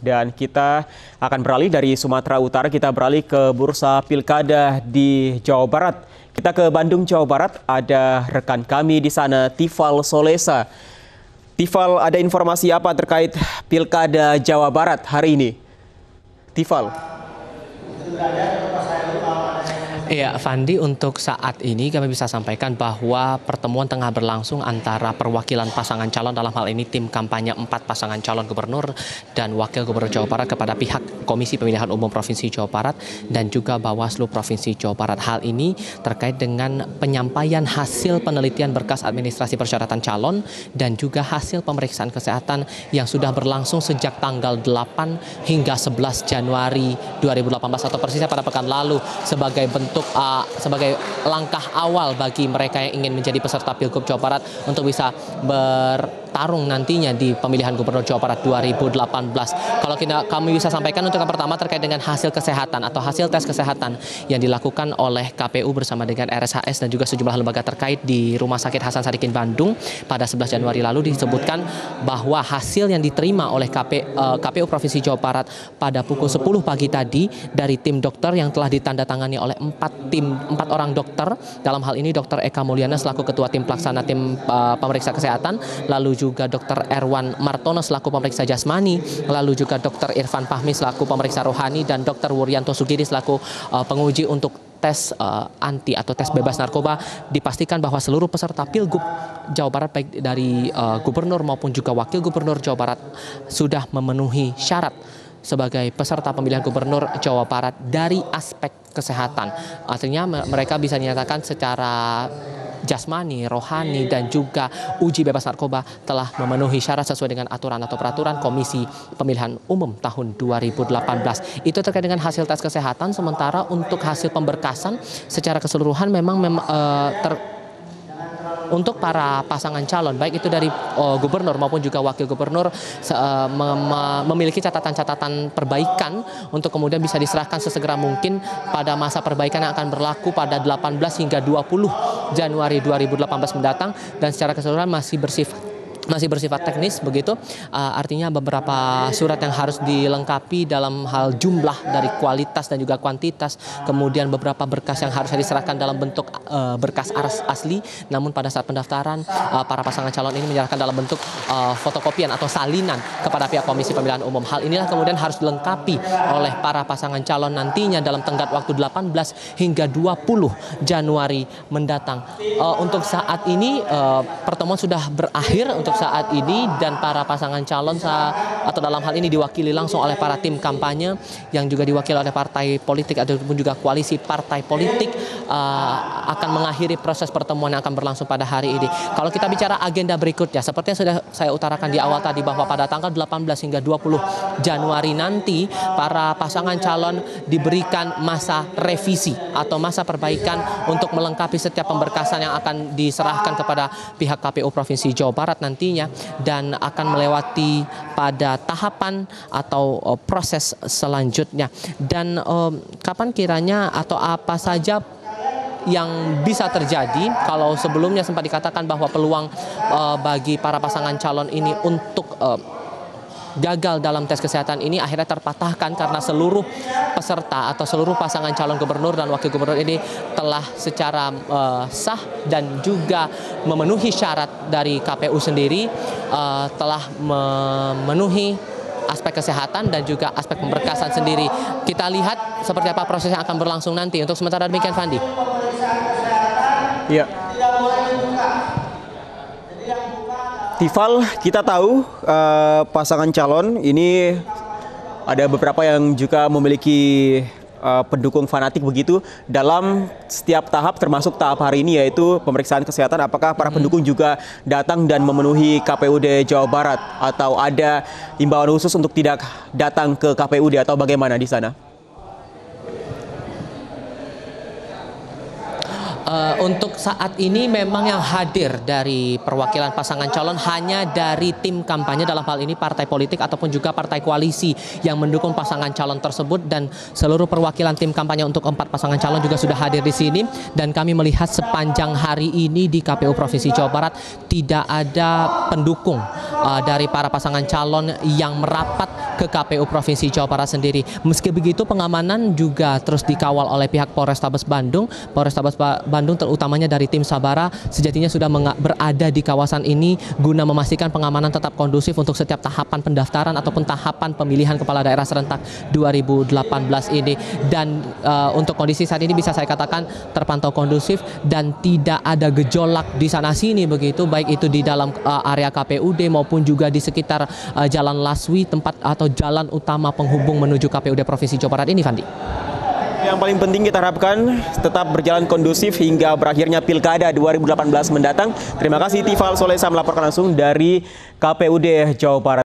Dan kita akan beralih dari Sumatera Utara, kita beralih ke Bursa Pilkada di Jawa Barat. Kita ke Bandung, Jawa Barat, ada rekan kami di sana, Tifal Solesa. Tifal, ada informasi apa terkait Pilkada Jawa Barat hari ini? Tifal. Iya, Fandi, untuk saat ini kami bisa sampaikan bahwa pertemuan tengah berlangsung antara perwakilan pasangan calon dalam hal ini tim kampanye empat pasangan calon gubernur dan wakil gubernur Jawa Barat kepada pihak Komisi Pemilihan Umum Provinsi Jawa Barat dan juga Bawaslu Provinsi Jawa Barat. Hal ini terkait dengan penyampaian hasil penelitian berkas administrasi persyaratan calon dan juga hasil pemeriksaan kesehatan yang sudah berlangsung sejak tanggal 8 hingga 11 Januari 2018 atau persisnya pada pekan lalu sebagai bentuk untuk uh, sebagai langkah awal bagi mereka yang ingin menjadi peserta Pilgub Jawa Barat untuk bisa bertarung nantinya di pemilihan Gubernur Jawa Barat 2018. Kalau kita, kami bisa sampaikan untuk yang pertama terkait dengan hasil kesehatan atau hasil tes kesehatan yang dilakukan oleh KPU bersama dengan RSHS dan juga sejumlah lembaga terkait di Rumah Sakit Hasan Sadikin Bandung pada 11 Januari lalu disebutkan bahwa hasil yang diterima oleh KP, uh, KPU Provinsi Jawa Barat pada pukul 10 pagi tadi dari tim dokter yang telah ditandatangani oleh empat tim empat orang dokter. Dalam hal ini dokter Eka Mulyana selaku ketua tim pelaksana tim uh, pemeriksa kesehatan lalu juga dokter Erwan Martono selaku pemeriksa jasmani lalu juga dokter Irfan Fahmi selaku pemeriksa rohani dan dokter Wuryanto Sugiri selaku uh, penguji untuk tes uh, anti atau tes bebas narkoba. Dipastikan bahwa seluruh peserta pilgub Jawa Barat baik dari uh, gubernur maupun juga wakil gubernur Jawa Barat sudah memenuhi syarat sebagai peserta pemilihan gubernur Jawa Barat dari aspek kesehatan. Artinya mereka bisa dinyatakan secara jasmani, rohani, dan juga uji bebas narkoba telah memenuhi syarat sesuai dengan aturan atau peraturan Komisi Pemilihan Umum tahun 2018. Itu terkait dengan hasil tes kesehatan, sementara untuk hasil pemberkasan secara keseluruhan memang mem, uh, ter, untuk para pasangan calon baik itu dari uh, gubernur maupun juga wakil gubernur uh, memiliki catatan-catatan perbaikan untuk kemudian bisa diserahkan sesegera mungkin pada masa perbaikan yang akan berlaku pada 18 hingga 20 Januari 2018 mendatang dan secara keseluruhan masih bersifat masih bersifat teknis begitu. Uh, artinya beberapa surat yang harus dilengkapi dalam hal jumlah dari kualitas dan juga kuantitas kemudian beberapa berkas yang harus diserahkan dalam bentuk uh, berkas asli. Namun pada saat pendaftaran uh, para pasangan calon ini menyerahkan dalam bentuk uh, fotokopian atau salinan kepada pihak Komisi Pemilihan Umum. Hal inilah kemudian harus dilengkapi oleh para pasangan calon nantinya dalam tenggat waktu 18 hingga 20 Januari mendatang. Uh, untuk saat ini uh, pertemuan sudah berakhir untuk saat ini dan para pasangan calon atau dalam hal ini diwakili langsung oleh para tim kampanye yang juga diwakili oleh partai politik ataupun juga koalisi partai politik uh, akan mengakhiri proses pertemuan yang akan berlangsung pada hari ini. Kalau kita bicara agenda berikutnya, seperti yang sudah saya utarakan di awal tadi bahwa pada tanggal 18 hingga 20 Januari nanti para pasangan calon diberikan masa revisi atau masa perbaikan untuk melengkapi setiap pemberkasan yang akan diserahkan kepada pihak KPU Provinsi Jawa Barat nanti nantinya dan akan melewati pada tahapan atau uh, proses selanjutnya. Dan uh, kapan kiranya atau apa saja yang bisa terjadi kalau sebelumnya sempat dikatakan bahwa peluang uh, bagi para pasangan calon ini untuk uh, gagal dalam tes kesehatan ini akhirnya terpatahkan karena seluruh peserta atau seluruh pasangan calon gubernur dan wakil gubernur ini telah secara uh, sah dan juga memenuhi syarat dari KPU sendiri uh, telah memenuhi aspek kesehatan dan juga aspek pemberkasan sendiri. Kita lihat seperti apa proses yang akan berlangsung nanti. Untuk sementara demikian, Fandi. Iya. Tifal, kita tahu uh, pasangan calon ini ada beberapa yang juga memiliki uh, pendukung fanatik begitu dalam setiap tahap termasuk tahap hari ini yaitu pemeriksaan kesehatan apakah para hmm. pendukung juga datang dan memenuhi KPUD Jawa Barat atau ada imbauan khusus untuk tidak datang ke KPUD atau bagaimana di sana? Uh, untuk saat ini memang yang hadir dari perwakilan pasangan calon hanya dari tim kampanye dalam hal ini partai politik ataupun juga partai koalisi yang mendukung pasangan calon tersebut. Dan seluruh perwakilan tim kampanye untuk empat pasangan calon juga sudah hadir di sini. Dan kami melihat sepanjang hari ini di KPU Provinsi Jawa Barat tidak ada pendukung uh, dari para pasangan calon yang merapat ke KPU Provinsi Jawa Barat sendiri. Meski begitu pengamanan juga terus dikawal oleh pihak Polrestabes Bandung. Polrestabes Bandung terutamanya dari tim Sabara sejatinya sudah berada di kawasan ini guna memastikan pengamanan tetap kondusif untuk setiap tahapan pendaftaran ataupun tahapan pemilihan kepala daerah serentak 2018 ini dan uh, untuk kondisi saat ini bisa saya katakan terpantau kondusif dan tidak ada gejolak di sana sini begitu baik itu di dalam uh, area KPUD maupun juga di sekitar uh, Jalan Laswi tempat atau jalan utama penghubung menuju KPUD Provinsi Jawa Barat ini Fandi. Yang paling penting kita harapkan tetap berjalan kondusif hingga berakhirnya Pilkada 2018 mendatang. Terima kasih Tifal Solesa melaporkan langsung dari KPUD Jawa Barat.